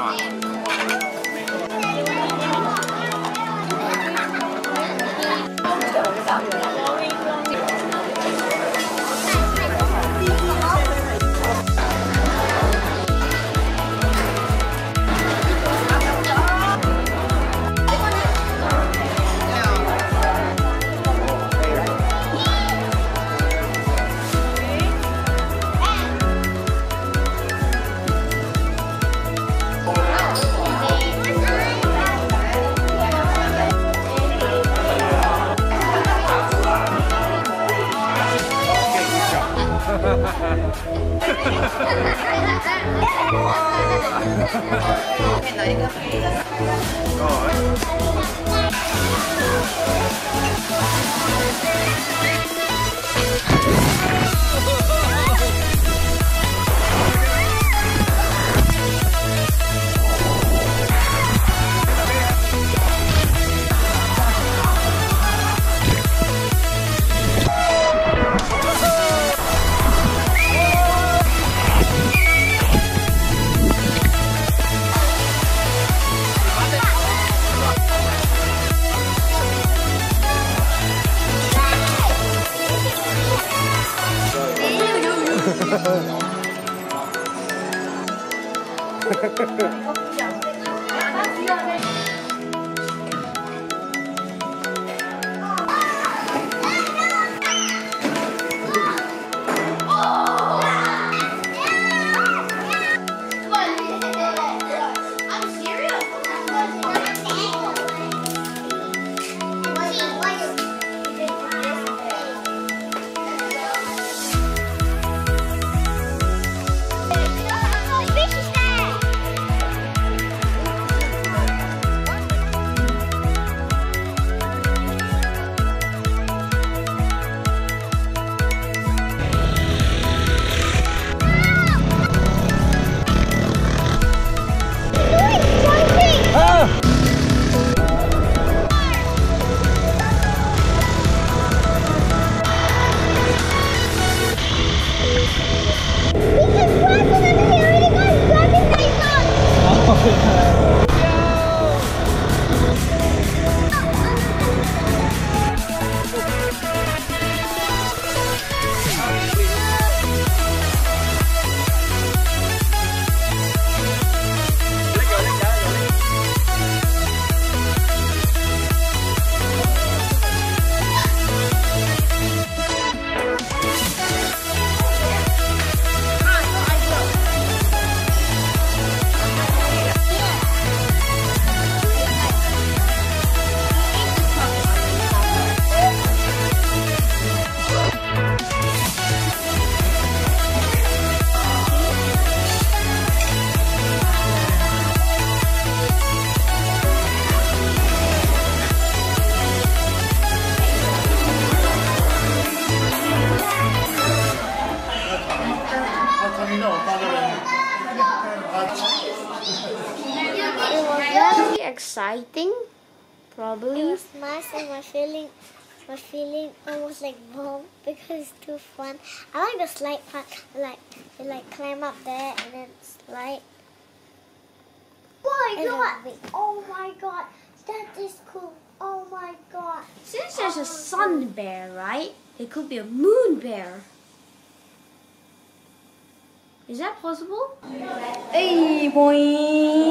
是吧 God. 我个不一样哪个不一样 It was very exciting, It probably. was nice and my feeling my feeling almost like bomb because it's too fun. I like the slide part. Like you like climb up there and then slide. Oh my god! Oh my god! That is cool. Oh my god! Since there's a oh sun bear, right? It could be a moon bear. Is that possible? Hey, boy.